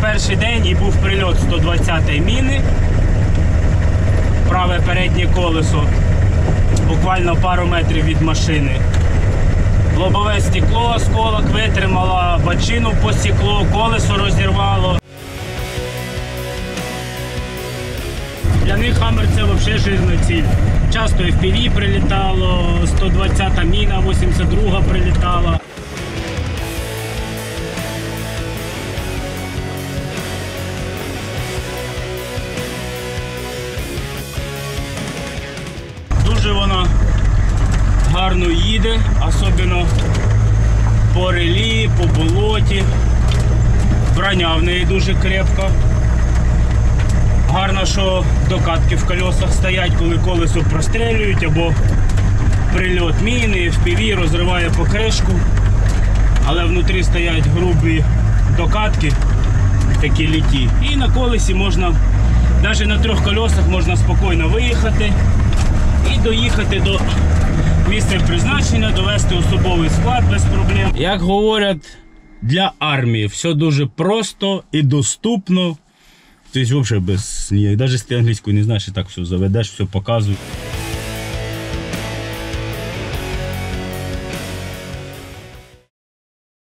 перший день і був прильот 120-ї міни. Праве переднє колесо, буквально пару метрів від машини. Лобове стекло, осколок витримала, бачину по стекло, колесо розірвало. Для них Хаммер це взагалі жирна ціль. Часто FPV прилітало, 120-та міна, 82-га прилітала. Дуже вона гарно їде, особливо по релі, по болоті. Броня в неї дуже крепка. Гарно, що докатки в колесах стоять, коли колесо прострелюють або прильот міни, FPV розриває покришку. Але внутрі стоять грубі докатки, такі літі. І на колесі можна, навіть на трьох колесах можна спокійно виїхати доїхати до місця призначення, довести особовий склад без проблем. Як говорять, для армії все дуже просто і доступно. Тобто взагалі без ніяк. Навіть ти англійською не знаєш, і так все заведеш, все показуєш.